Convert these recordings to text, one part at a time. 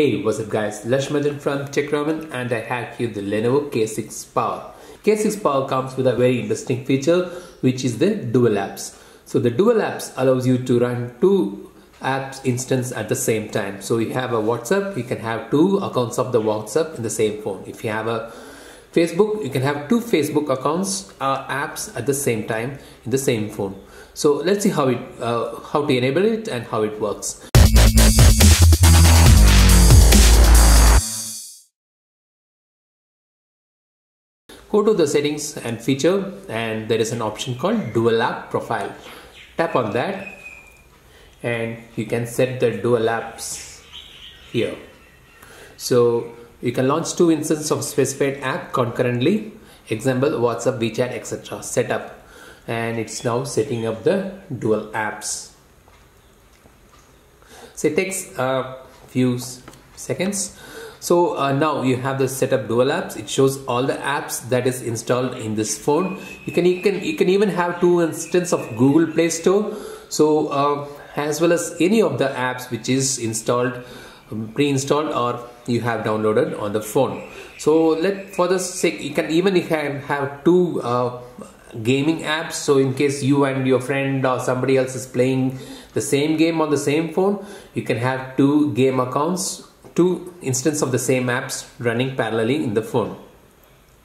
Hey, what's up guys? Lakshmi Rajan from TechRaman and I have here the Lenovo K6 Power. K6 Power comes with a very interesting feature which is the dual apps. So the dual apps allows you to run two apps instance at the same time. So you have a WhatsApp, you can have two accounts of the WhatsApp in the same phone. If you have a Facebook, you can have two Facebook accounts uh, apps at the same time in the same phone. So let's see how it uh, how to enable it and how it works. Go to the settings and feature and there is an option called dual app profile. Tap on that and you can set the dual apps here. So you can launch two instances of specified app concurrently. Example WhatsApp, WeChat, etc. Setup and it's now setting up the dual apps. So it takes a few seconds so uh, now you have the setup dual apps. It shows all the apps that is installed in this phone. You can you can you can even have two instances of google play store. So uh, as well as any of the apps which is installed um, pre-installed or you have downloaded on the phone. So let for the sake you can even you can have two uh, gaming apps. So in case you and your friend or somebody else is playing the same game on the same phone you can have two game accounts two instances of the same apps running parallelly in the phone.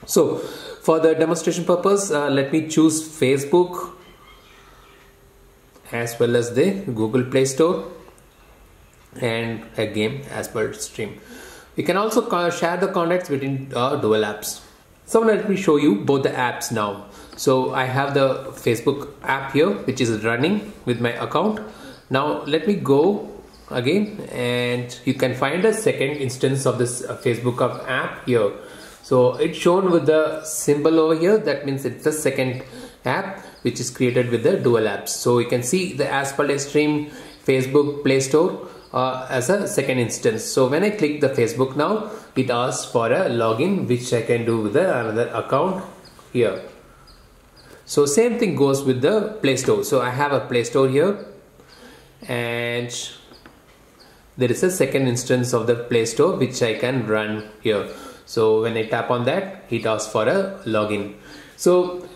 So for the demonstration purpose, uh, let me choose Facebook as well as the Google Play Store and a game Asphalt Xtreme. We can also share the contacts between uh, dual apps. So let me show you both the apps now. So I have the Facebook app here which is running with my account. Now let me go again and you can find a second instance of this uh, Facebook app here. So it's shown with the symbol over here. That means it's the second app which is created with the dual apps. So you can see the Asphalt Xtreme Facebook Play Store uh, as a second instance. So when I click the Facebook now it asks for a login which I can do with the another account here. So same thing goes with the Play Store. So I have a Play Store here. And there is a second instance of the Play Store which I can run here. So when I tap on that, it asks for a login. So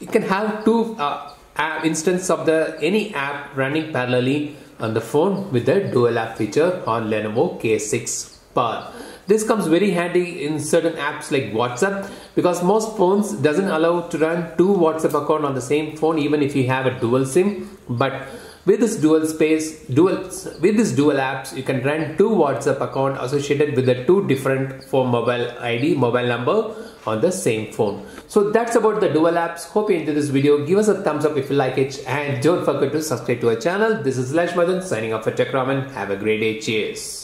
you can have two uh, app instance of the any app running parallelly on the phone with the dual app feature on Lenovo K6 Power. This comes very handy in certain apps like WhatsApp because most phones doesn't allow to run two WhatsApp account on the same phone even if you have a dual SIM. But with this dual space, dual with this dual apps, you can run two WhatsApp account associated with the two different phone mobile ID, mobile number on the same phone. So that's about the dual apps. Hope you enjoyed this video. Give us a thumbs up if you like it and don't forget to subscribe to our channel. This is Lakshmi Rajan signing off for TechRaman. Have a great day. Cheers.